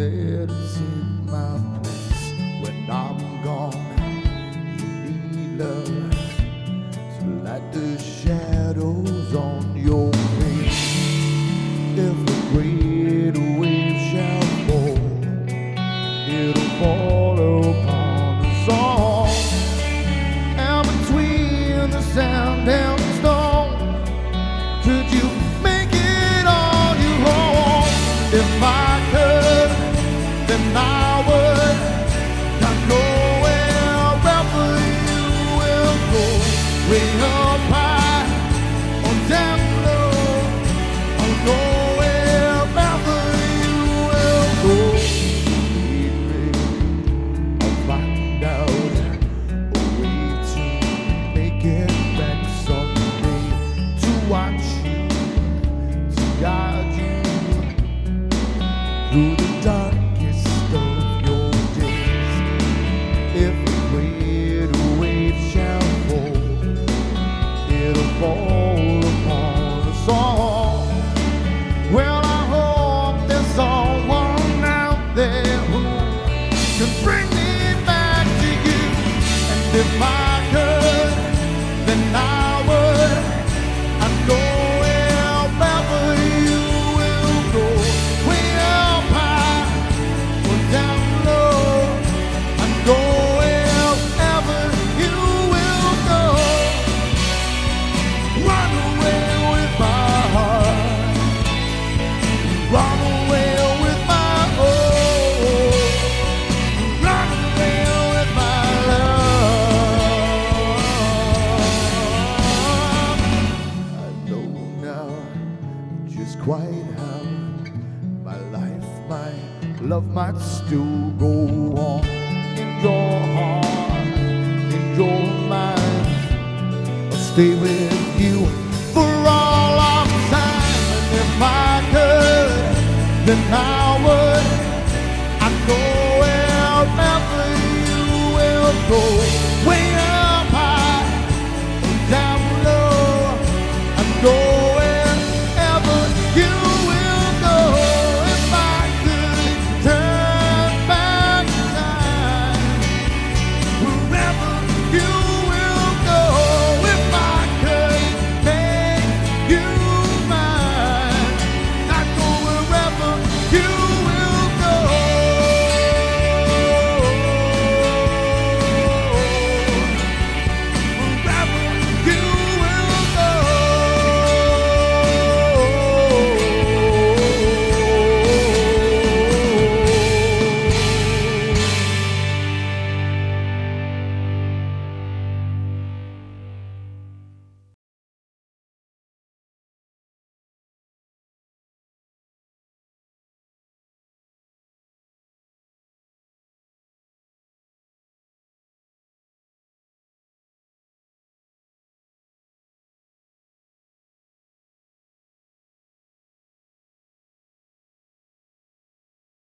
there to take my place when I'm gone. You need love to light the shadows on your through the darkest of your days. If a wave shall fall, it'll fall upon us all. Well, I hope there's someone out there who can bring me back to you. And if I my love might still go on in your heart, in your mind. I'll stay with you for all of time. And if I could, then I would. I know wherever you will go,